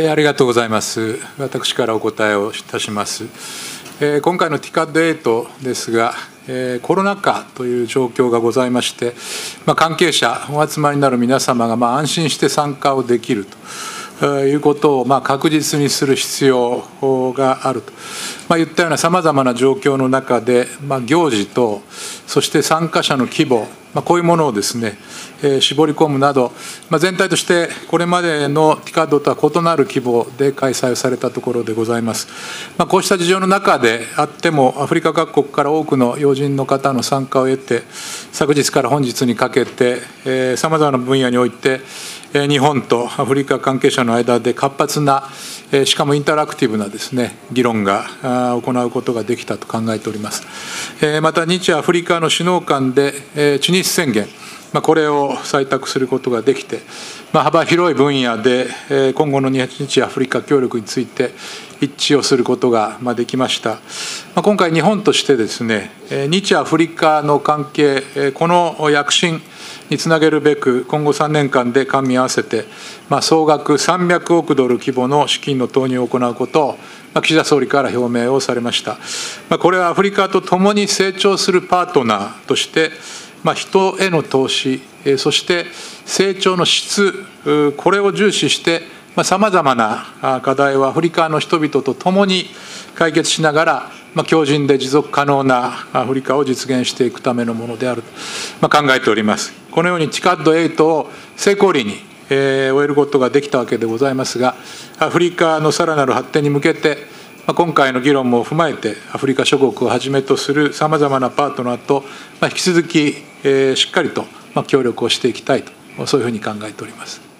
ありがとうございます。私からお答えをいたします。今回の TICAD8 ですが、コロナ禍という状況がございまして、まあ、関係者、お集まりになる皆様がまあ安心して参加をできるということをまあ確実にする必要があると、まあ、いったようなさまざまな状況の中で、まあ、行事と、そして参加者の規模、まあ、こういうものをですね、えー、絞り込むなど、まあ、全体としてこれまでの TICAD とは異なる規模で開催されたところでございます。まあ、こうした事情の中であっても、アフリカ各国から多くの要人の方の参加を得て、昨日から本日にかけて、さまざまな分野において、日本とアフリカ関係者の間で活発な、しかもインタラクティブなですね、議論が行うことができたと考えております。また、日アフリカの首脳間で、地日宣言、これを採択することができて、幅広い分野で今後の日アフリカ協力について一致をすることができました。今回、日本としてですね、日アフリカの関係、この躍進につなげるべく、今後3年間で官民合わせて、まあ総額300億ドル規模の資金の投入を行うことを、岸田総理から表明をされました。まあこれはアフリカと共に成長するパートナーとして、まあ、人への投資、そして成長の質、これを重視して、さまざまな課題をアフリカの人々と共に解決しながら、まあ、強靭で持続可能なアフリカを実現していくためのものであると、まあ、考えております。このように TICAD8 を成功裏に、えー、終えることができたわけでございますが、アフリカのさらなる発展に向けて、まあ今回の議論も踏まえて、アフリカ諸国をはじめとするさまざまなパートナーとまあ引き続きしっかりと協力をしていきたいと、そういうふうに考えております。